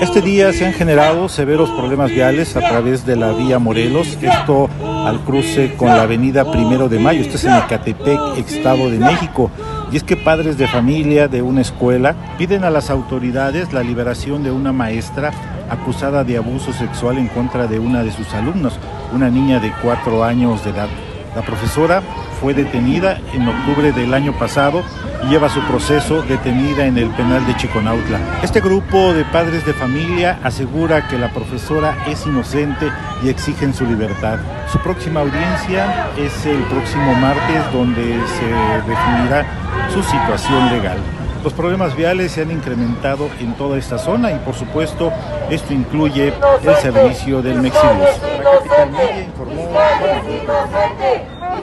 Este día se han generado severos problemas viales a través de la vía Morelos, esto al cruce con la avenida Primero de Mayo, esto es en Ecatepec, Estado de México. Y es que padres de familia de una escuela piden a las autoridades la liberación de una maestra acusada de abuso sexual en contra de una de sus alumnos, una niña de cuatro años de edad. La profesora fue detenida en octubre del año pasado y lleva su proceso detenida en el penal de Chiconautla. Este grupo de padres de familia asegura que la profesora es inocente y exigen su libertad. Su próxima audiencia es el próximo martes donde se definirá su situación legal. Los problemas viales se han incrementado en toda esta zona y por supuesto esto incluye el servicio del Mexibus.